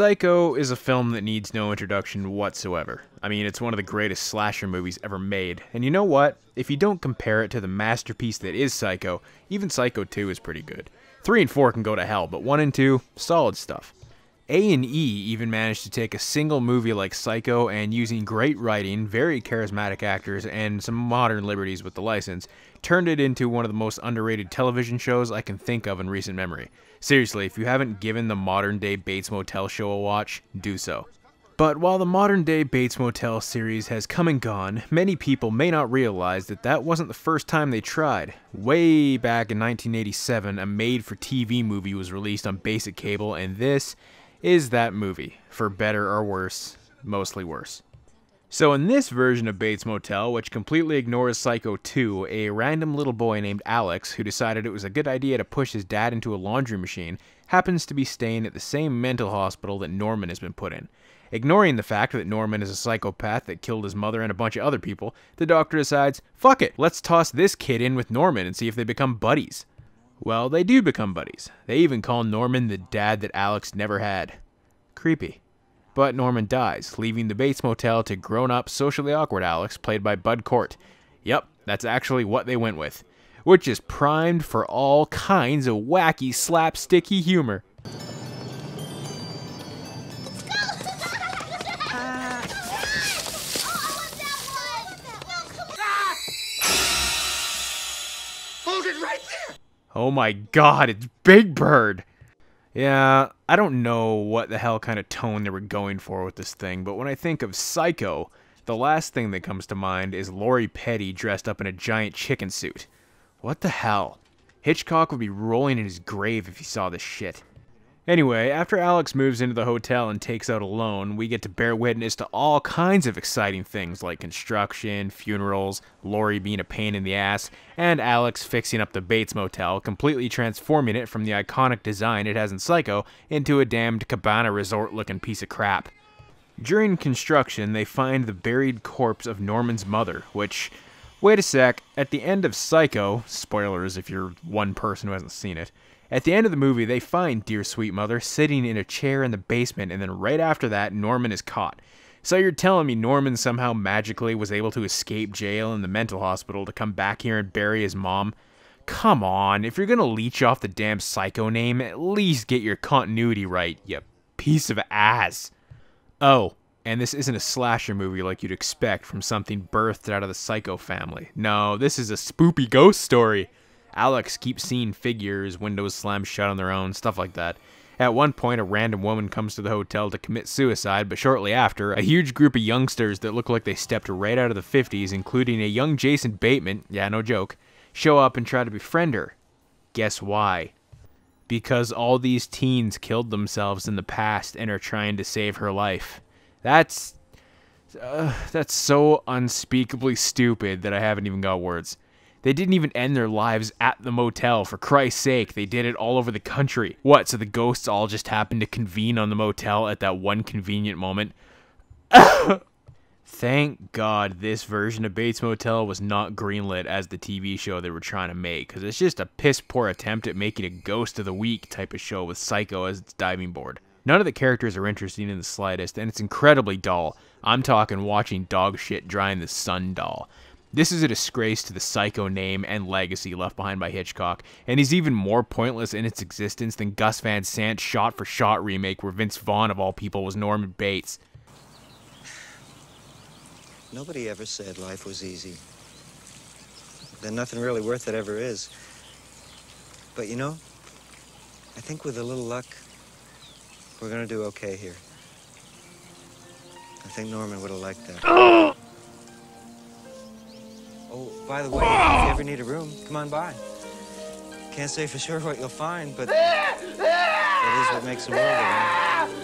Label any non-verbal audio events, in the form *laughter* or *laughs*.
Psycho is a film that needs no introduction whatsoever. I mean, it's one of the greatest slasher movies ever made. And you know what? If you don't compare it to the masterpiece that is Psycho, even Psycho 2 is pretty good. 3 and 4 can go to hell, but 1 and 2, solid stuff. A and E even managed to take a single movie like Psycho and using great writing, very charismatic actors, and some modern liberties with the license, turned it into one of the most underrated television shows I can think of in recent memory. Seriously, if you haven't given the modern day Bates Motel show a watch, do so. But while the modern day Bates Motel series has come and gone, many people may not realize that that wasn't the first time they tried. Way back in 1987, a made for TV movie was released on basic cable, and this is that movie, for better or worse, mostly worse. So, in this version of Bates Motel, which completely ignores Psycho 2, a random little boy named Alex, who decided it was a good idea to push his dad into a laundry machine, happens to be staying at the same mental hospital that Norman has been put in. Ignoring the fact that Norman is a psychopath that killed his mother and a bunch of other people, the doctor decides, fuck it, let's toss this kid in with Norman and see if they become buddies. Well, they do become buddies. They even call Norman the dad that Alex never had. Creepy. But Norman dies, leaving the Bates Motel to grown up, socially awkward Alex, played by Bud Cort. Yep, that's actually what they went with. Which is primed for all kinds of wacky, slapsticky humor. *laughs* Hold it right there! Oh my god, it's Big Bird! Yeah, I don't know what the hell kind of tone they were going for with this thing, but when I think of Psycho, the last thing that comes to mind is Lori Petty dressed up in a giant chicken suit. What the hell? Hitchcock would be rolling in his grave if he saw this shit. Anyway, after Alex moves into the hotel and takes out a loan, we get to bear witness to all kinds of exciting things like construction, funerals, Lori being a pain in the ass, and Alex fixing up the Bates Motel, completely transforming it from the iconic design it has in Psycho into a damned cabana resort looking piece of crap. During construction, they find the buried corpse of Norman's mother, which, wait a sec, at the end of Psycho, spoilers if you're one person who hasn't seen it, at the end of the movie, they find Dear Sweet Mother sitting in a chair in the basement, and then right after that, Norman is caught. So you're telling me Norman somehow magically was able to escape jail and the mental hospital to come back here and bury his mom? Come on, if you're gonna leech off the damn psycho name, at least get your continuity right, you piece of ass. Oh, and this isn't a slasher movie like you'd expect from something birthed out of the psycho family. No, this is a spoopy ghost story. Alex keeps seeing figures, windows slam shut on their own, stuff like that. At one point, a random woman comes to the hotel to commit suicide, but shortly after, a huge group of youngsters that look like they stepped right out of the 50s, including a young Jason Bateman, yeah, no joke, show up and try to befriend her. Guess why? Because all these teens killed themselves in the past and are trying to save her life. That's. Uh, that's so unspeakably stupid that I haven't even got words. They didn't even end their lives at the motel, for Christ's sake. They did it all over the country. What, so the ghosts all just happened to convene on the motel at that one convenient moment? *coughs* Thank God this version of Bates Motel was not greenlit as the TV show they were trying to make, because it's just a piss poor attempt at making a Ghost of the Week type of show with Psycho as its diving board. None of the characters are interesting in the slightest, and it's incredibly dull. I'm talking watching dog shit dry in the sun dull. This is a disgrace to the psycho name and legacy left behind by Hitchcock, and is even more pointless in its existence than Gus Van Sant's shot for shot remake where Vince Vaughn, of all people, was Norman Bates. Nobody ever said life was easy. Then nothing really worth it ever is. But you know, I think with a little luck, we're gonna do okay here. I think Norman would have liked that. *gasps* Oh, by the way, if you ever need a room, come on by. Can't say for sure what you'll find, but *laughs* that is what makes the world go round.